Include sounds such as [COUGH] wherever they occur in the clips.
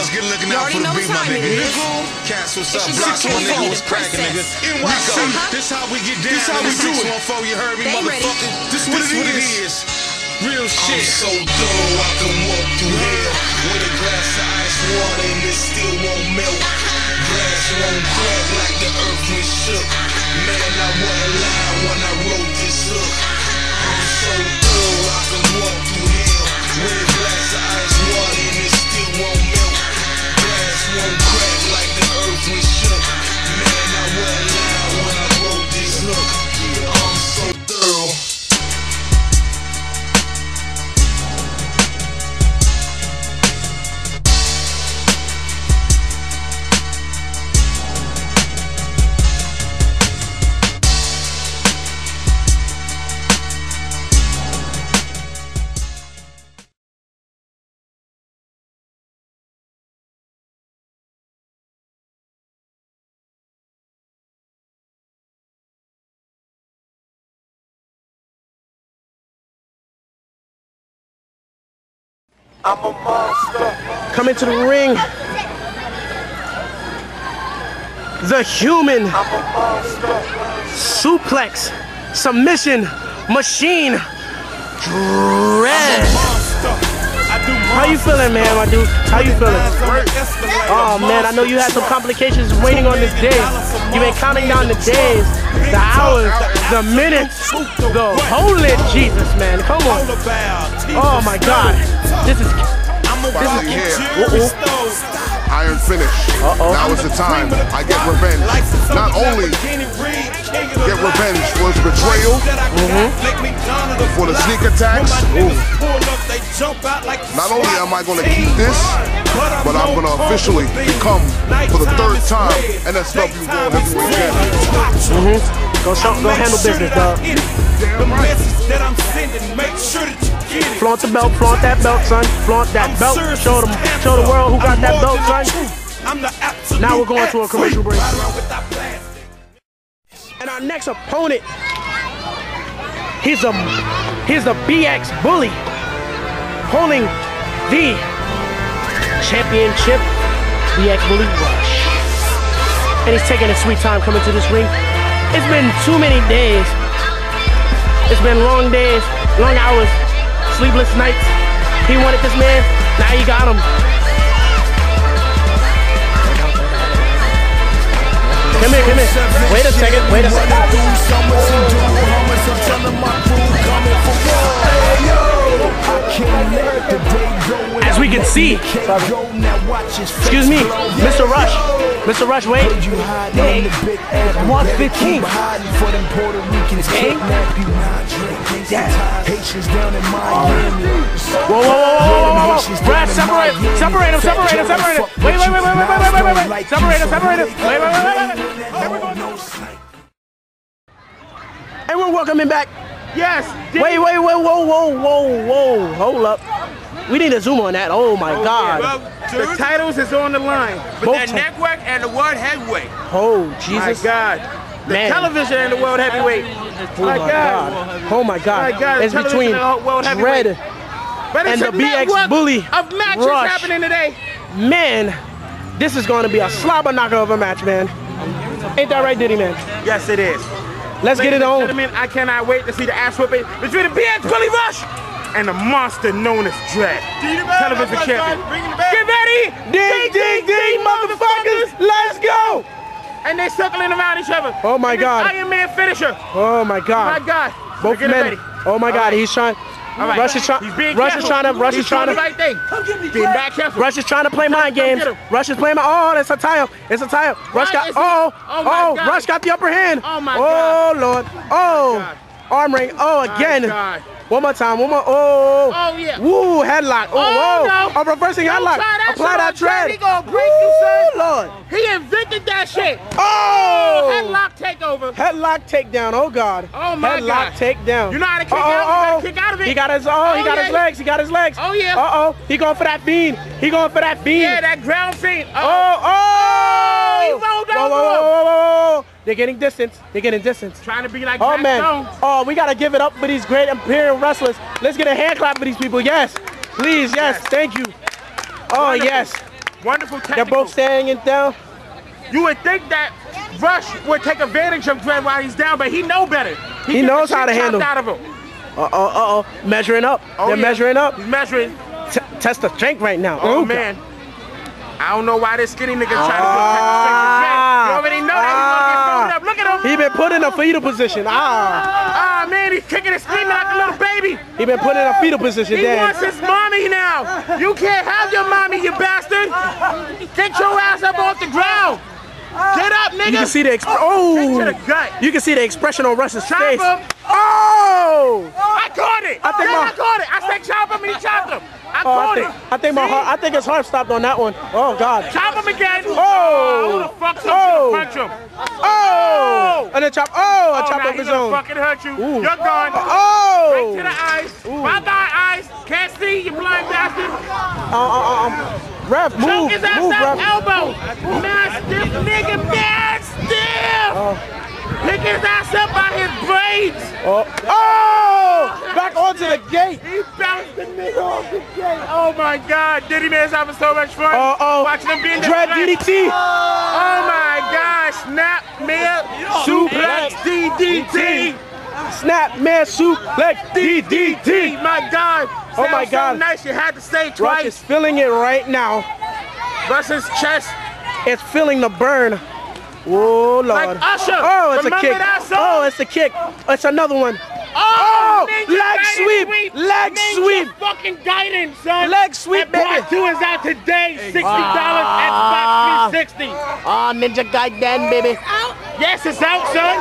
Always good looking out for the beat, my nigga. Cats, what's up? Blocks, my nigga, what's cracking, nigga? NYC, this how we get down. This how we do it. 614, you heard me, motherfucker. This what it is. Real shit. I'm so thorough, I can walk through hell with a glass of ice water and it still won't melt. Glass won't crack like the earth when shook. Man, I wasn't lying when I wrote this hook. I'm so thorough, I can walk through hell with a glass of ice water I'm a monster. Come into the ring. The human I'm a monster. suplex submission machine. Dread. How you feeling, man, my dude? How you feeling? Oh man, I know you had some complications waiting on this day. You've been counting down the days, the hours, the minutes, the holy Jesus, man. Come on. Oh my God. This is Finally here. Uh-oh. Iron finish. Uh-oh. Now is the time. I get revenge. Not only get revenge for his betrayal, mm-hmm. for the sneak attacks. Not only am I going to keep this, but I'm going to officially become, for the third time, NSW World Heavyweight Champion. Mm-hmm. go, show, go handle business, dog. Damn right. that I'm sending, make sure that you get it. Flaunt the belt, flaunt that belt, son. Flaunt that belt. Show them, show the world who got that belt, son. I'm the absolute Now we're going to a commercial break. Ride around with that plastic. And our next opponent, he's a he's the BX bully, holding the championship BX bully rush. And he's taking a sweet time coming to this ring. It's been too many days. It's been long days, long hours, sleepless nights. He wanted this man, now you got him. Come here, come here. Wait a second, wait a second. As we can see, excuse me, Mr. Rush, Mr. Rush, wait. 115. Whoa, whoa, whoa, whoa, whoa, whoa, whoa. Brad, separate, separate him, separate him, separate him. Wait, wait, wait, wait, wait, wait, wait, wait, wait. Separate him, separate him. Wait, wait, wait, wait, wait. Going- And we're welcoming back. Yes. Wait, wait, wait, whoa, whoa, whoa, whoa. Hold up. We need to zoom on that. Oh my God. Well, the titles is on the line. But Both that network and the world heavyweight. Oh My Jesus. God. The Man. television and the world heavyweight. Oh my God. Oh my God. My God, It's between and the world. Dread. But it's And a the BX bully of matches Rush. happening today. Man, this is going to be a slobber knocker of a match, man. Ain't that right, Diddy, man? Yes, it is. Let's get it Ladies and on. Gentlemen, I cannot wait to see the ass whooping between the BX Bully Rush and the monster known as Dread. Television champion. Get ready! Ding, ding, ding, motherfuckers! Let's go! And they circling around each other. Oh my And this God. Iron Man finisher. Oh my God! Oh My God. God. Both Get men. ready. Oh my All God, right. he's trying. All right. Rush is trying. He's being Rush is careful. trying to. Rush He's is trying doing to. the right thing. Being back careful. Rush is trying to play mind Come games. get him. Rush is playing my. Oh, that's a tie up. It's a tie up. Rush Why got. he- Oh, Oh my oh, God. Rush got the upper hand. Oh my Oh Lord. Oh, God. arm ring. Oh again. One more time. One more. Oh. Oh, yeah. Woo, headlock. Oh, Oh, whoa. no. A reversing Don't headlock. that Apply that tread. He gonna break you, son. Lord. He invented that shit. Oh. Headlock takeover. Headlock takedown. Oh God. Oh, my Headlock God. takedown. You know how to kick Uh-oh, out? You uh-oh. kick out of it. He got his. Oh, he Oh, got his legs. He got his legs. Oh, yeah. Uh oh. He going for that fiend. He going for that fiend. Yeah, that ground fiend. Oh, oh! he rolled over whoa, whoa, whoa, whoa, whoa. They're getting distance. They're getting distance. Trying to be like Oh man. Stone. Oh, we gotta give it up for these great Imperial wrestlers. Let's get a hand clap for these people. Yes. Please, yes. Thank you. Oh Wonderful. yes. Wonderful They're both staying it down. You would think that Rush would take advantage of Dread while he's down, but he know better. He the knows how to handle. Out of him. Uh oh, uh oh. Measuring up. Oh, They're yeah. measuring up. He's measuring. T- test the strength right now. Oh Ooh, man. I don't know why this skinny nigga trying to protect the strength. You already know that he's He been put in a fetal position. Ah, Ah man, he's kicking and screaming like a little baby. he been put in a fetal position. He Damn. wants his mommy now. You can't have your mommy, you bastard. Get your ass up off the ground. Get up, nigga. You can see the oh. You can see the expression on Rush's Chop face. him. Oh. I caught it. I think my- I caught it. I said chop him and he chopped him. I Oh, I think, it. I think my heart. I think his heart stopped on that one. Oh God. Chop him again. Oh. Who the fuck's Oh. oh. punch him? Oh. And then chop. Oh, a Oh, chop now of his own. fucking hurt you. Ooh. You're gone. Oh. Right to the eyes. Bye bye eyes. Can't see you blind bastard. Uh, uh, um, ref, Choke move, his ass move, out ref. elbow. Mad stiff nigga, mad stiff. Oh. Pick his ass up by his braids. Oh. oh, back onto the gate. He bounced the nigga off the gate. Oh my god, Diddy Man's having so much fun. Oh, oh. Watching him being Dread DDT. Oh my gosh, snap, man, suplex, DDT. Snap, man, suplex, DDT. My god. Oh my God. So nice, you had to say it Rush is feeling it right now. Rush's chest. It's feeling the burn. Oh, Lord. Like Usher. Oh, it's a kick. that song? Oh, it's a kick. It's another one. Oh, Oh, ninja leg guidance sweep, leg Ninja sweep. fucking Gaiden, son. Leg sweep, and part baby. two is out today. Sixty dollars Ah. Xbox 360. Oh, Ninja Gaiden, baby. Yes, it's out, son.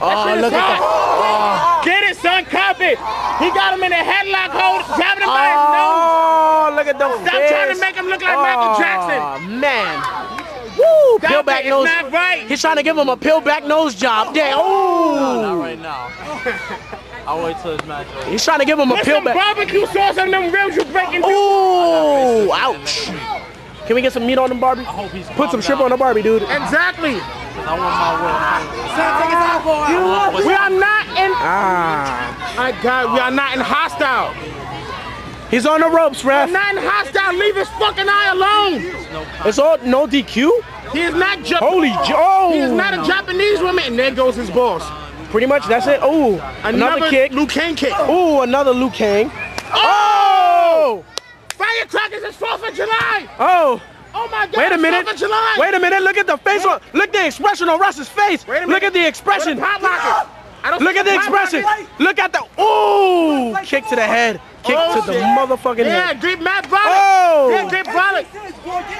Oh, That shit is look at hot. Get it, son. Cop it. He got him in a headlock hold, grabbing him by his ah, nose. Oh, look at the Stop trying to make him look like Michael ah, Jackson. Oh, man. Woo, Stop pillback it, nose. It's not right. He's trying to give him a pillback nose job. Damn. Not Oh. right now. [LAUGHS] I'll wait till this match over. He's trying to give him a Put some pillback. barbecue sauce on them ribs you breaking through. Oh, ouch. Can we get some meat on them, Barbie? I hope he's Put some shrimp on the Barbie, dude. Exactly. I want my win. We are not in. Ah. My God, we are not in hostile. He's on the ropes, ref. Not in hostile. Leave his fucking eye alone. It's all no DQ. He is not Jap- Holy Joe. Oh! He is not a Japanese woman. And there goes his boss. Pretty much, that's it. Oh, another, kick. Liu Kang kick. Oh, another Liu Kang. Oh! oh! Firecrackers is 4th of July. Oh! Oh my God. Wait a minute. 4th of July. Wait a minute. Look at the face on. Look the expression on Rush's face. Wait a Look at the expression. Where the pop rocket? I don't Look at the expression. Look at the. Oh! Kick to the head. Kick Oh, to the shit. motherfucking Yeah, head. get Matt Brolic. Oh. Yeah, get Brolic.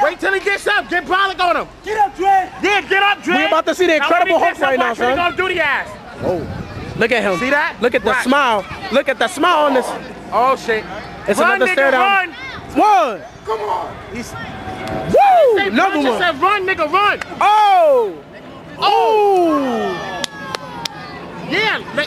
Wait till he gets up. Get Brolic on him. Get up, Dre. Yeah, get up, Dre. We about to see the Now when he Incredible gets Hulk right up, now, watch what he son. gonna do to your ass. Oh. Look at him. See that? Look at the Watch. smile. Look at the smile on this. Oh shit. It's run, another nigga, stare down. run. One. Come on. He's Woo! Say, Another Punch one. said run, nigga, run. Oh! Oh! Yeah, lay,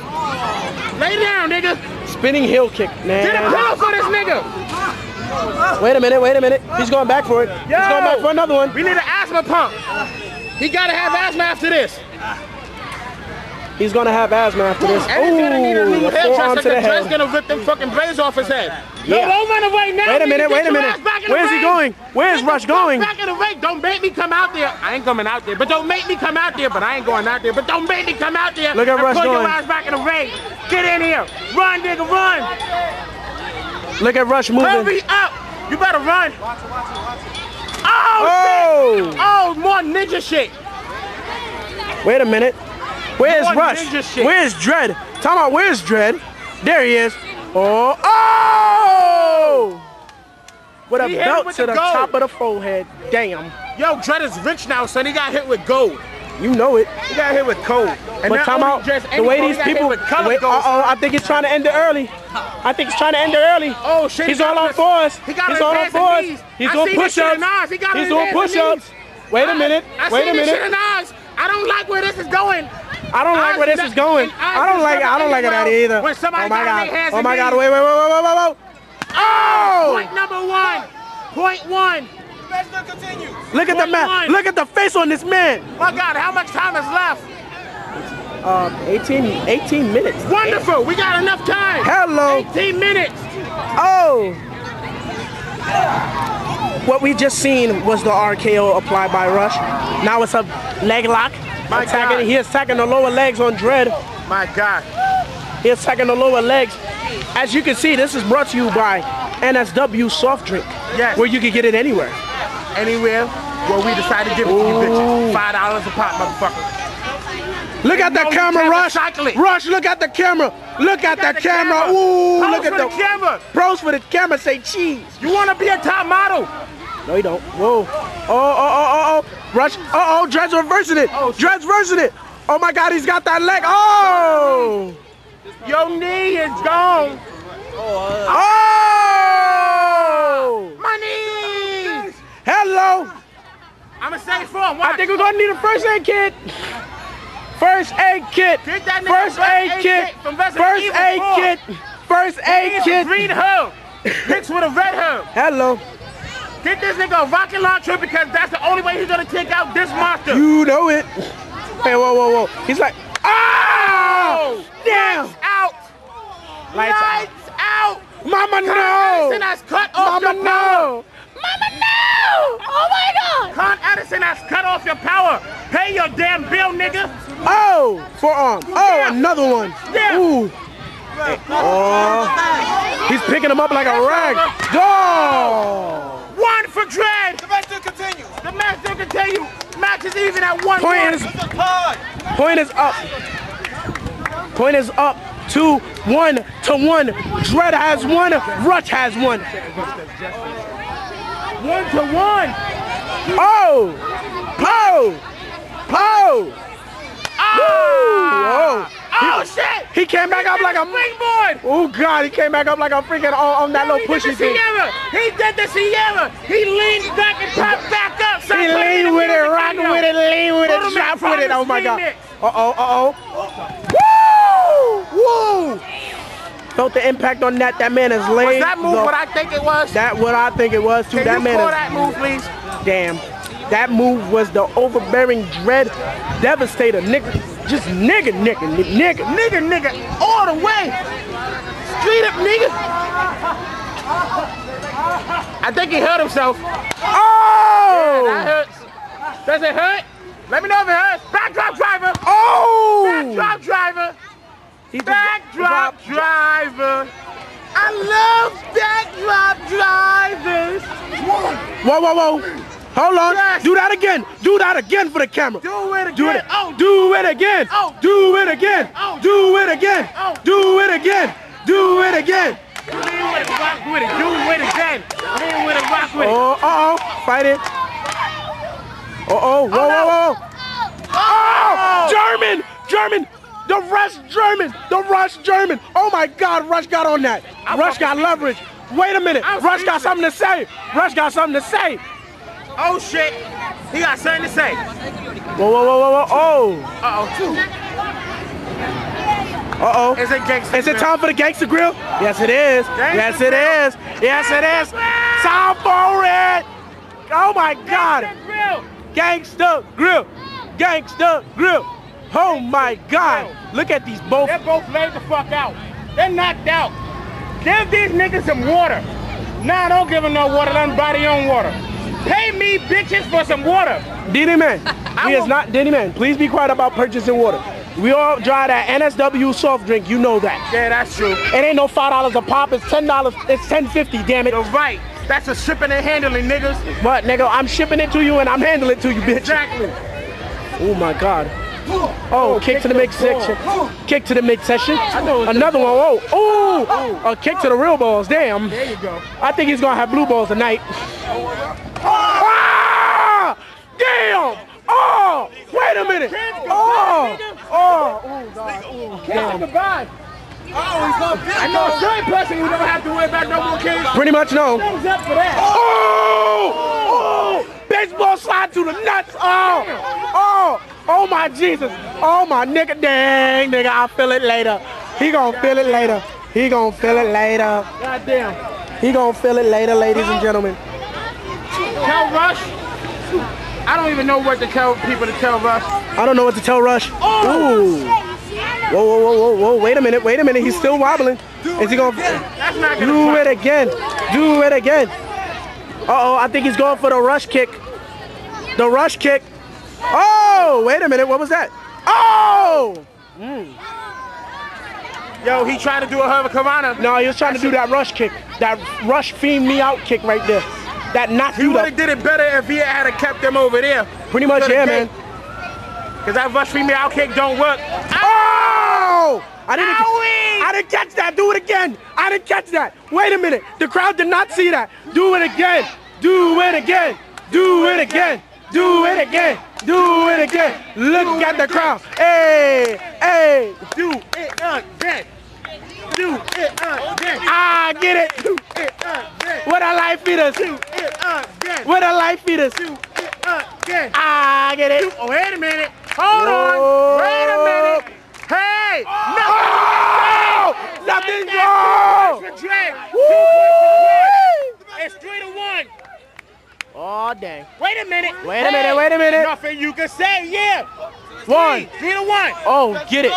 lay down, nigga. Spinning heel kick, man. Get a pillow for this nigga. Wait a minute, wait a minute. He's going back for it. He's going back for another one. We need an asthma pump. He gotta have asthma after this. He's gonna have asthma after this. And he's gonna need a new Ooh, head forearm to the head. gonna rip them fucking braids off his head. No, Yeah. don't run away now. Wait a minute, wait a minute. ass back in the Where's he going? Where's Get Rush going? Back in the ring. Don't make me come out there. I ain't coming out there, but don't make me come out there. But I ain't going out there. But don't make me come out there. Look at Rush put going. your ass back in the ring. Get in here. Run, nigga, run. Look at Rush moving. Hurry up. You better run. Oh, Oh! shit. Oh, more ninja shit. Wait a minute. Where's Rush? Where's Dread? Talk about where's Dread? There he is. Oh! Oh! With a He belt with to the the top of the forehead. Damn. Yo, Dread is rich now, son. He got hit with gold. You know it. He got hit with gold. And But time out. The way these he got hit people. color uh-oh, I think he's trying to end it early. I think he's trying to end it early. Oh shit! He's he all on fours. He got He's all on fours. knees. He's I doing seen this shit push-ups. He He's in doing push-ups. Wait a minute. I Wait seen a minute. I don't like where this is going. I don't like where this is going. I don't like. I don't like that well either. oh my god. Oh my god. Wait, wait, wait, wait, wait, wait, wait. Oh! Point number one. Point one. Look at the man. Look at the face on this man. My God, how much time is left? Um, 18, 18 minutes. Wonderful. We got enough time. Hello. 18 minutes. Oh. what we just seen was the RKO applied by Rush. Now it's a leg lock. My attacking, God. he is attacking the lower legs on Dread. My God. He is attacking the lower legs. As you can see, this is brought to you by NSW Soft Drink. Yes. Where you can get it anywhere. Anywhere where we decide to give it to you bitches. Five dollars a pop, motherfucker. Look at the camera, Rush. Rush, look at the camera. Look at at the, the camera. camera. Ooh, Pose look at the, the camera. Pros for the camera say cheese. You wanna be a top model? No, you don't. Whoa. Oh, oh, oh, oh, oh. Rush. Uh oh, Dread's reversing it. Oh. Dread's reversing it. Oh my God, he's got that leg. Oh. Your knee is gone. Oh. My knees. Hello. I'ma say for him. I think we're gonna need a first aid kit. First aid kit. Get that nigga First aid kit. kit from Resident First aid kit. First aid kit. green herb. [LAUGHS] Mixed with a red herb. Hello. Get this nigga a rocket launcher because that's the only way he's gonna take out this monster. You know it. Hey, whoa, whoa, whoa. He's like, oh, damn. out. Lights out. Lights out. Mama, Con no. Edison has cut off Mama, your power. no. Mama, no. Oh my God. Con Edison has cut off your power. Pay your damn bill, nigga. Oh, forearm. Oh, Yeah. another one. Yeah. Ooh. Oh. He's picking him up like a rag. Oh. One for Dread. The match still continues. The match still continues. Match is even at one Point one. is, point is up. Point is up. Two, one to one. Dread has one. Rush has one. One to one. Oh. Oh. Oh. Ah. Oh. Oh shit. He came back up like a springboard. Oh God, he came back up like a freaking on, on that He little pushy thing. Sierra. He did the Sierra. He leaned back and popped back up. Stop He playing lean with it, music rock video. with it, lean with it, in drop with it. Oh my God. Uh oh, uh oh. Woo! Woo! Felt the impact on that. That man is Was that move the- what I think it was? That what I think it was too. Can that you man call is that move, please? damn. That move was the overbearing dread devastator. Nigga, just nigga, nigga, nigga, nigga. Nigga, nigga, all the way. Straight up, nigga. I think he hurt himself. Oh! That Oh! hurts. Does it hurt? Let me know if it hurts. Backdrop driver. Oh! Backdrop driver. He just- Backdrop driver. I love backdrop drivers. Whoa, whoa, whoa. Hold on. Yes. Do that again. Do that again for the camera. Do it again. Do it. Oh, do it again. Oh. Do it again. Oh. Do it again. Oh. Do it again. Do it again. With it, rock with it, do it again. Lean with it, rock with it. Oh, uh oh. Fight it. Uh oh. Whoa, no. whoa, whoa. Oh! German! German! The Rush German! The Rush German! Oh my God, Rush got on that. I'm Rush got leverage. Wait a minute. I'm Rush got something to say. Rush got something to say. Oh shit, he got something to say. Whoa, whoa, whoa, whoa, whoa. Uh Oh. Uh oh. oh. Is it gangster? Is it time for the gangster grill? Yes, it is. yes, it grill. is. Yes, it is. Time for it. Oh my God. Grill. Gangster grill. Gangster grill. Oh my God. Look at these both. They're both laid the fuck out. They're knocked out. Give these niggas some water. Nah, don't give them no water. Let them buy their own water. Pay me bitches for some water. Diddy man. [LAUGHS] He is not Diddy man. Please be quiet about purchasing water. We all drive that NSW soft drink. You know that. Yeah, that's true. It ain't no five dollars a pop. It's ten dollars. It's ten fifty. Damn it. You're right. That's a shipping and handling, niggas. What, nigga? I'm shipping it to you and I'm handling it to you, bitch. Exactly. Oh my God. Oh, oh kick to the mid section. Kick to the mid section. Another one. Oh, oh, oh, a kick to the oh. real balls. Damn. There you go. I think he's gonna have blue balls tonight. Damn! Oh! Wait a minute! Oh! Oh! Oh! God! Oh, Kiss damn. him goodbye. I know a certain person who don't have to worry about no more kids. Pretty much no. Thumbs up for that. Oh! Oh! Baseball slide to the nuts. Oh! Oh! Oh my Jesus! Oh my nigga! Dang, nigga! I'll feel it later. He gonna feel it later. He gonna feel it later. Goddamn. He gonna feel it later, ladies and gentlemen. Tell Rush. I don't even know what to tell people to tell Rush. I don't know what to tell Rush. Oh, Ooh! Whoa, whoa, whoa, whoa, whoa! Wait a minute! Wait a minute! He's still wobbling. Is he not gonna do it again? Do it again. Uh-oh, I think he's going for the rush kick. The rush kick. Oh, wait a minute. What was that? Oh! Mm. Yo, he trying to do a Hurricane. No, he was trying to do that rush kick. That rush fiend me out kick right there. That knocked He you would up. have did it better if he had kept them over there. Pretty much, yeah, man. Because that rush female out kick don't work. Oh! I didn't, Owie! I didn't catch that. Do it again. I didn't catch that. Wait a minute. The crowd did not see that. Do it again. Do it again. Do it again. Do it again. Do it again. Look at the crowd. Hey, hey. Do it again. Do it again. I get it. Do it again. What a life fetus. Do it again. What a life fetus. Do it again. I get it. Oh, wait a minute. Hold Whoa. on. Oh. Wait a minute. Hey. Oh! Nothing wrong. Nothing. For Dre. Two points for Dre. It's three to one. Oh, dang. Wait a minute. Wait a minute, wait a minute. Nothing you can say. Yeah. One. Three to one. Oh, get it.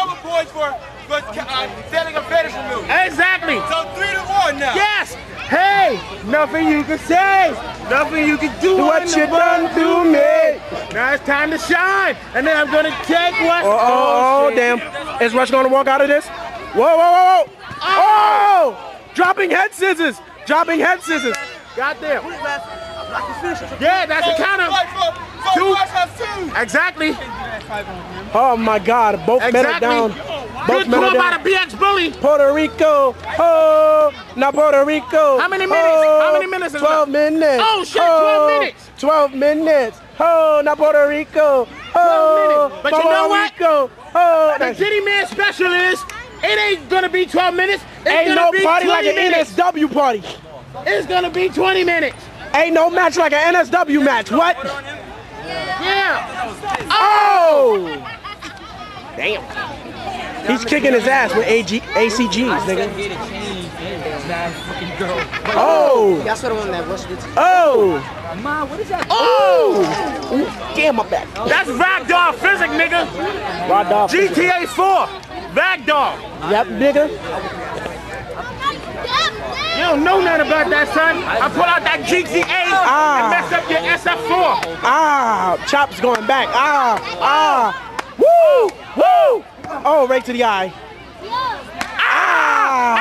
Points for, for uh, selling a fetish move. Exactly. So three to one now. Yes. Hey, nothing you can say, nothing you can do. What you the done to me? Now it's time to shine, and then I'm gonna take what. Oh, oh, oh, damn. Is Rush gonna walk out of this? Whoa, whoa, whoa, whoa. Oh! Dropping head scissors. Dropping head scissors. Goddamn. Yeah, that's a counter. Like, so, so Two. Rush has two. Exactly. Oh my God. Both men are Exactly. down. Good call by the BX bully. Puerto Rico. Oh, now Puerto Rico. How many minutes? Oh, How many minutes is 12 left? minutes. Oh, shit, 12 minutes. 12 minutes. Oh, now Puerto Rico. Oh, minutes. But you Puerto know what? Rico. Oh, The Titty Man special is, it ain't gonna be 12 minutes. It's ain't no be party like an minutes. NSW party. It's gonna be 20 minutes. Ain't no match like an NSW match. What? Yeah. Oh! Damn. He's kicking his ass with AG, ACGs, nigga. Oh! That's what the one that rushed it. Oh! Mom, what is that? Oh! Ooh, damn, my back. That's Ragdoll physics, nigga. Rod dog. GTA 4. Ragdoll. Yep, nigga. You don't know nothing about that, son. I pull out that GTA Ah. and mess up your SF4. Ah! Chop's going back. Ah! Ah! Oh, right to the eye. Ah!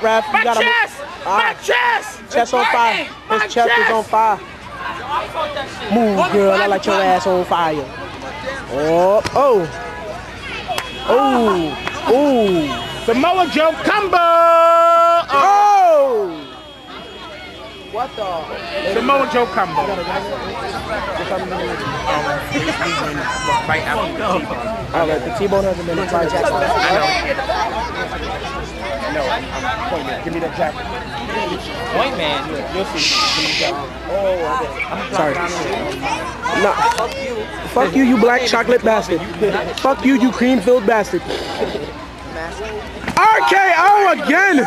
Ref, you My gotta chest! Ah. My chest! chest on fire. My His chest is on fire. Move, girl. I like your ass on fire. Oh, oh, oh, oh, Samoa Joe combo! oh! What the? Samoa Joe combo. Right after the T-bone. All right, the T-bone hasn't been applied yet. I know. Give me that jacket. Point man. you'll see. Oh, I'm Sorry. Nah. Fuck you, you black chocolate bastard. Fuck you, you cream-filled bastard. RKO again.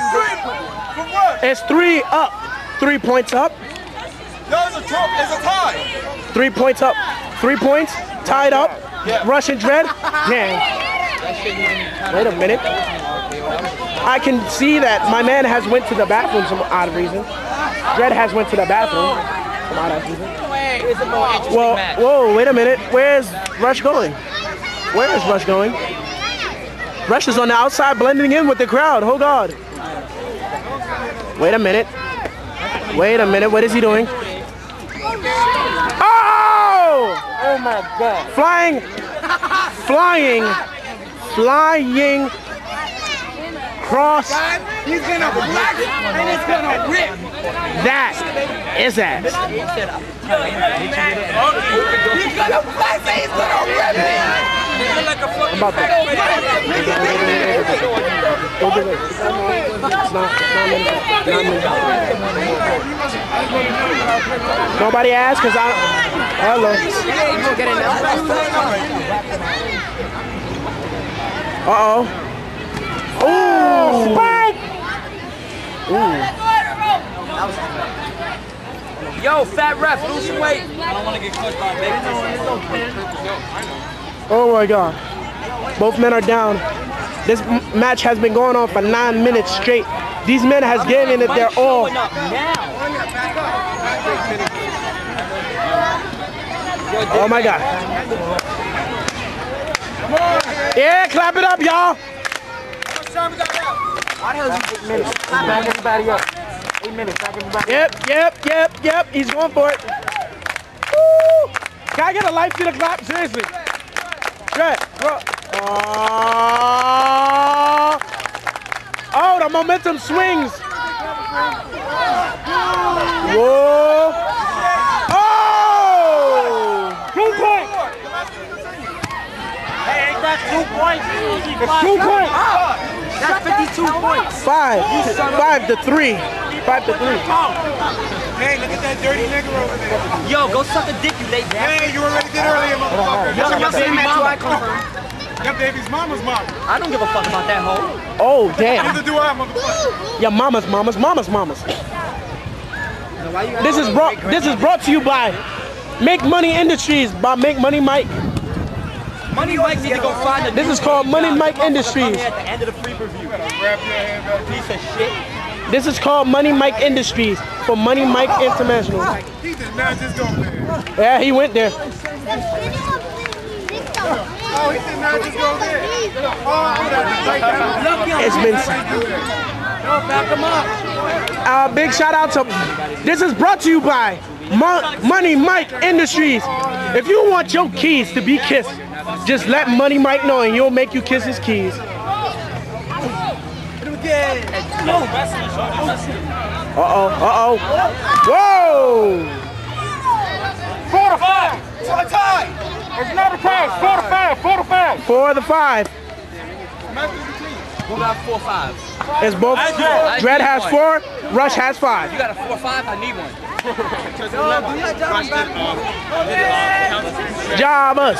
It's three up. Three points up. No, it's a, it's a tie. Three points up. Three points. Tied up. Rush and Dread. [LAUGHS] Dang. Wait a minute. I can see that my man has went to the bathroom some odd reason. Dread has went to the bathroom some odd reason. It's a more interesting Well, whoa, wait a minute. Where's Rush going? Where is Rush going? Rush is on the outside blending in with the crowd. Oh God. Wait a minute. Wait a minute. What is he doing? Oh! Oh my god. Flying, flying, flying cross. He's gonna black it and it's gonna rip. That is ass. He's gonna black it, he's gonna rip it. About that. Don't do it. It's not, it's not many- not many. Nobody asked because I. Hello. Uh oh. Ooh. Yo, fat ref, lose some weight. Oh my God. Both men are down. This match has been going on for nine minutes straight. These men has given it their all. Oh my God. Yeah, clap it up, y'all. Yep, yep, yep, yep. He's going for it. Woo! Can I get a life to the clap? Seriously. Shred. bro. Oh, oh, the momentum swings. Whoa. Oh! Two points. Hey, ain't that two points? It's two points. That's 52 points. Five. Five to three. Five to three. Hey, look at that dirty nigga over there. Yo, go suck a dick, you late Hey, you already did earlier, motherfucker. Yo, your baby mama. Your baby's mama's mama. I don't give a fuck about that hoe. Oh, damn. Neither do I, motherfucker. Your mama's mama's mama's mama's. This is brought this is brought to you by Make Money Industries by Make Money Mike. Money Mike need to go find a This is called. Money Mike Industries. At the end of the free review. Grab your hand, baby. Piece of shit. This is called Money Mike Industries for Money Mike International. He did not just go there. Yeah, he went there. Oh, he did not just go there. Oh, I'm gonna have to break down. It's been No, back him up. uh, big shout out to this is brought to you by Mo- Money Mike Industries. If you want your keys to be kissed, just let Money Mike know and he'll make you kiss his keys. Uh oh, uh oh. Whoa! Four to five. Four to five. It's not a tie. Four to five. Four to five. Four of the five. Who got four five? It's both. I Dread has one. four, Rush has five. You got a four five? I need one. Jobbers.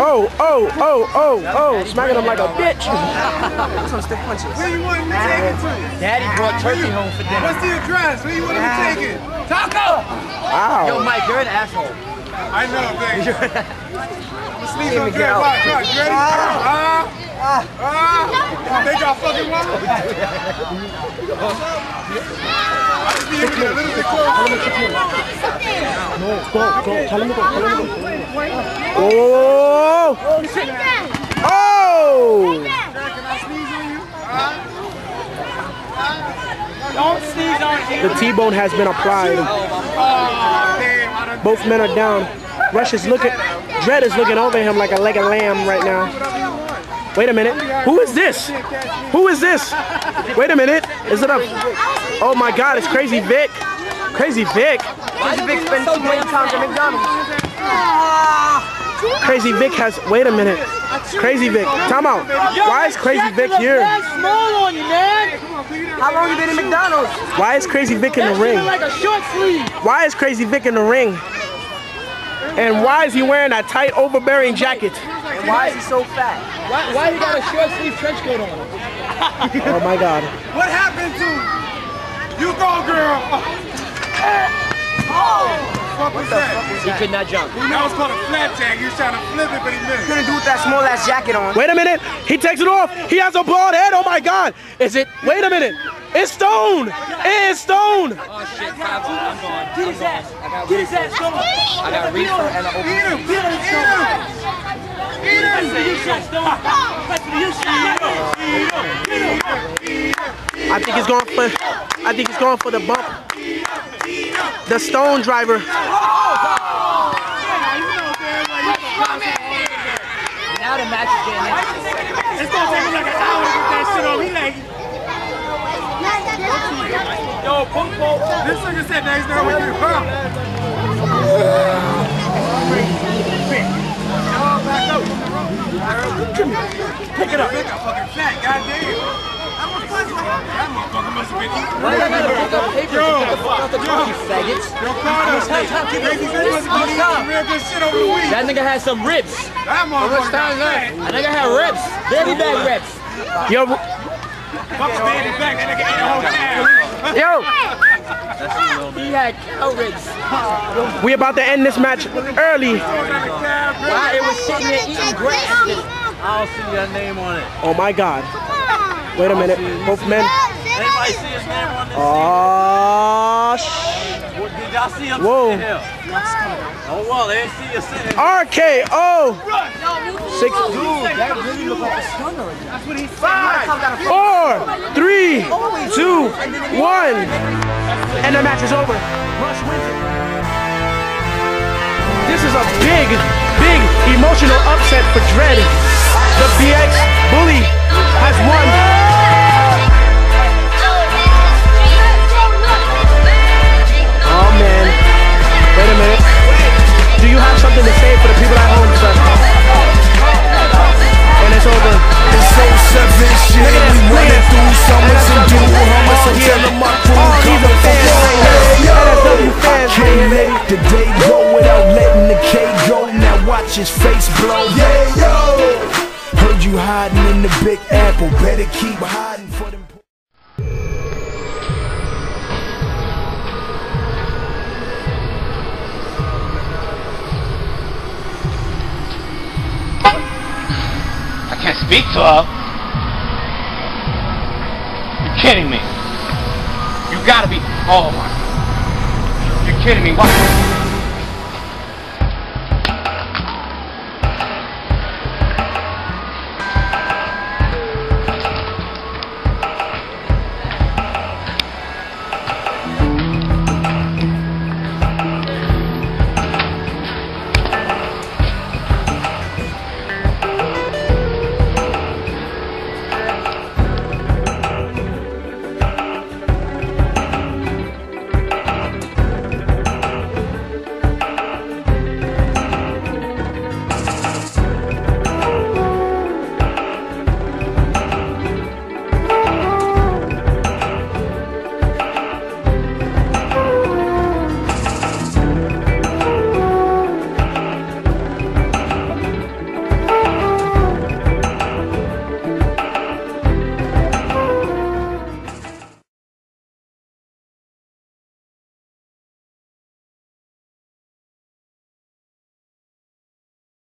Oh, oh, oh, oh, oh. Smacking him like a bitch. Where you want me to take it to? Daddy brought turkey home for dinner. What's the address? Where you want me to take it? Taco! Wow. Yo, Mike, you're an asshole. I know, baby. I'm gonna on get Dread. out. Watch, watch. You ready? Ah, ah, ah. They got fucking one. I just be to get a little bit closer. Go, go. Tell him to go. Tell him to go. Oh. Oh. Can I sneeze on you? On him. The T-bone has been applied. Damn. I done Both men are down. Rush is looking. Dread is looking over him like a leg of lamb right now. Wait a minute. Who is this? Who is this? Wait a minute. Is it a? Oh my God! It's Crazy Vic. Crazy Vic. Crazy Vic spent two million times at McDonald's. Crazy Vic has. Wait a minute. Crazy Vic. Time out. Why is Crazy Vic here? small on you, man. How long you been in McDonald's? Why is Crazy Vic in the ring? Like a short sleeve. Why is Crazy Vic in the ring? And why is he wearing that tight overbearing jacket? And why is he so fat? Why, why you got a short sleeve trench coat on? [LAUGHS] Oh my God. What happened to you? go, girl. [LAUGHS] Oh. What was that? He could not jump. That was called a flat jack. He was trying to flip it, but he missed. Couldn't do with that small ass jacket on. Wait a minute. He takes it off. He has a bald head. Oh my God. Is it? Wait a minute. It's Stone. It's Stone. Oh shit, five, I'm gone. Get his ass. Get his ass. Come on. I got reefer and an open. Eat him! Get him. Eat him! Eat him! That's for you shot, Stone. That's for you shot. I think he's going for. I think he's going for the bump. The Stone driver. Now the match is getting interesting. It's gonna take him like an hour to get that shit on. He like, yo, punk. This nigga said that he's not with you. Huh? Pick it up. Big, I'm fucking fat, goddamn. That nigga had some ribs. That motherfucker got fat. That nigga had ribs. Daddy bag ribs. Yo, Fuck the baby back. That nigga ate a whole cow. yo, He had cow ribs. we about to end this match early. Why it was sitting there eating grass. I don't see your name on it. Oh my God. Wait a minute. Both men. See? Oh, did y'all see him Whoa. sitting here? Oh, well, they see you sitting RKO. Six, That really looked like a stunner. That's what he said. four, three, two, one. And the match is over. Rush wins it. This is a big, big emotional upset for Dread. The BX Bully has won. You have something to say for the people at home, sir? And it's over. It's so seven shit. Look at We running through summers and do hummers. So tell 'em my crew coming for fans right here. war. Fans right Can't let the day go without letting the K go. Now watch his face blow. Yeah, yo. Heard you hiding in the Big Apple. Better keep hiding her. You're kidding me. You gotta be. Oh my. You're kidding me. What?